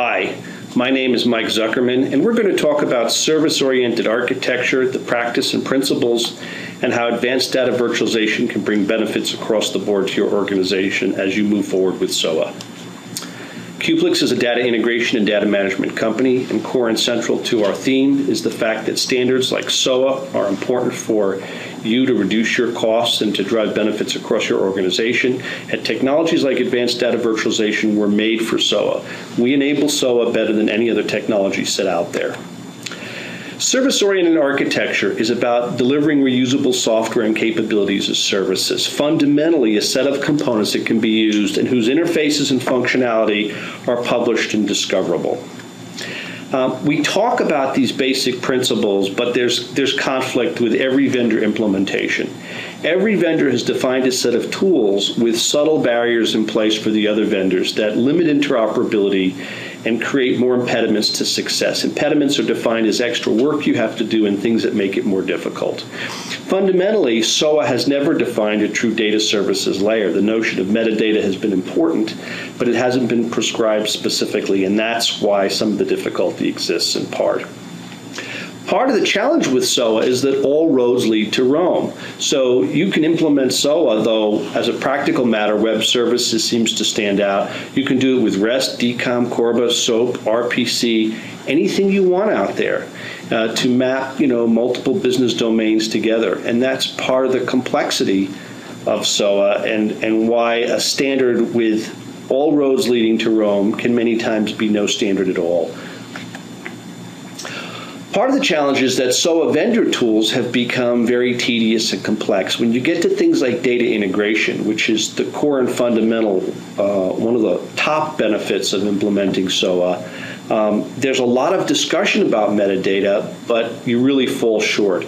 Hi, my name is Mike Zuckerman, and we're going to talk about service oriented architecture, the practice and principles, and how advanced data virtualization can bring benefits across the board to your organization as you move forward with SOA. Queplix is a data integration and data management company, and core and central to our theme is the fact that standards like SOA are important for you to reduce your costs and to drive benefits across your organization. And technologies like advanced data virtualization were made for SOA. We enable SOA better than any other technology set out there. Service oriented architecture is about delivering reusable software and capabilities as services, fundamentally, a set of components that can be used and whose interfaces and functionality are published and discoverable. Um, we talk about these basic principles, but there's there's conflict with every vendor implementation. Every vendor has defined a set of tools with subtle barriers in place for the other vendors that limit interoperability and create more impediments to success. Impediments are defined as extra work you have to do and things that make it more difficult. Fundamentally, SOA has never defined a true data services layer. The notion of metadata has been important, but it hasn't been prescribed specifically, and that's why some of the difficulty exists in part. Part of the challenge with SOA is that all roads lead to Rome. So you can implement SOA, though, as a practical matter, web services seems to stand out. You can do it with REST, DCOM, Corba, SOAP, RPC, anything you want out there. Uh, to map, you know, multiple business domains together, and that's part of the complexity of SOA, and and why a standard with all roads leading to Rome can many times be no standard at all. Part of the challenge is that SOA vendor tools have become very tedious and complex. When you get to things like data integration, which is the core and fundamental, uh, one of the top benefits of implementing SOA, um, there's a lot of discussion about metadata, but you really fall short.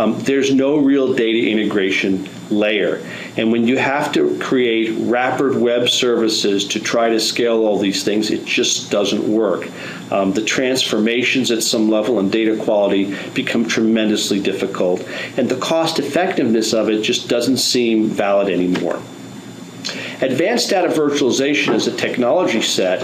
Um, there's no real data integration layer. And when you have to create rapid web services to try to scale all these things, it just doesn't work. Um, the transformations at some level and data quality become tremendously difficult. And the cost effectiveness of it just doesn't seem valid anymore. Advanced data virtualization as a technology set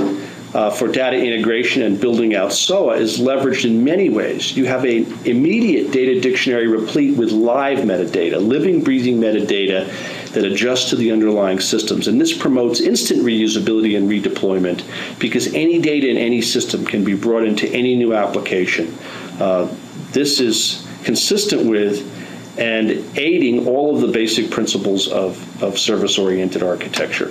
uh, for data integration and building out SOA is leveraged in many ways. You have an immediate data dictionary replete with live metadata, living, breathing metadata that adjusts to the underlying systems. And this promotes instant reusability and redeployment because any data in any system can be brought into any new application. Uh, this is consistent with and aiding all of the basic principles of, of service oriented architecture.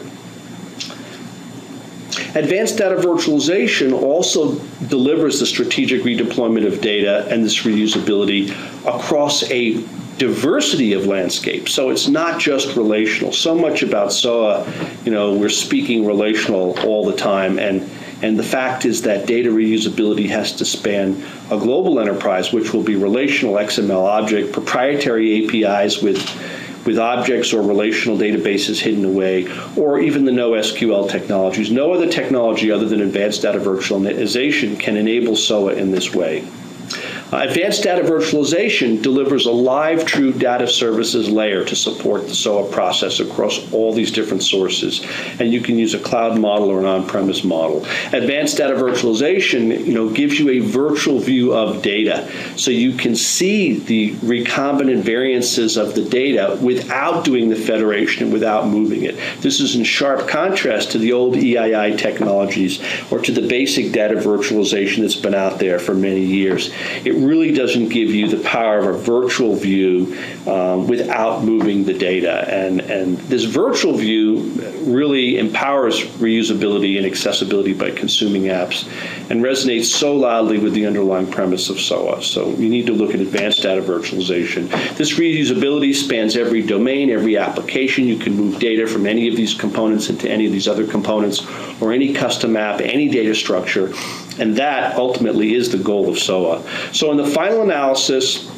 Advanced data virtualization also delivers the strategic redeployment of data and this reusability across a diversity of landscapes. So it's not just relational. So much about SOA, you know, we're speaking relational all the time and and the fact is that data reusability has to span a global enterprise, which will be relational XML object, proprietary APIs with with objects or relational databases hidden away, or even the NoSQL technologies. No other technology other than advanced data virtualization can enable SOA in this way. Uh, advanced data virtualization delivers a live true data services layer to support the SOA process across all these different sources. And you can use a cloud model or an on-premise model. Advanced data virtualization, you know, gives you a virtual view of data. So you can see the recombinant variances of the data without doing the federation and without moving it. This is in sharp contrast to the old EII technologies or to the basic data virtualization that's been out there for many years. It it really doesn't give you the power of a virtual view um, without moving the data. And, and this virtual view really empowers reusability and accessibility by consuming apps and resonates so loudly with the underlying premise of SOA. So you need to look at advanced data virtualization. This reusability spans every domain, every application. You can move data from any of these components into any of these other components or any custom app, any data structure. And that ultimately is the goal of SOA. So in the final analysis,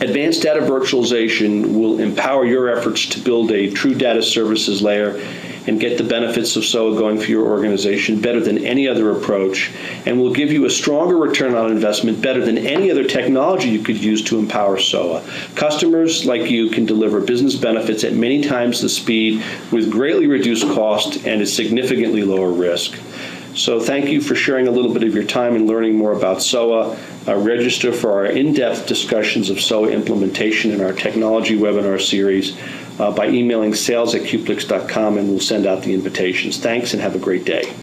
advanced data virtualization will empower your efforts to build a true data services layer and get the benefits of SOA going for your organization better than any other approach and will give you a stronger return on investment better than any other technology you could use to empower SOA. Customers like you can deliver business benefits at many times the speed with greatly reduced cost and a significantly lower risk. So thank you for sharing a little bit of your time and learning more about SOA. Uh, register for our in-depth discussions of SOA implementation in our technology webinar series uh, by emailing sales at and we'll send out the invitations. Thanks and have a great day.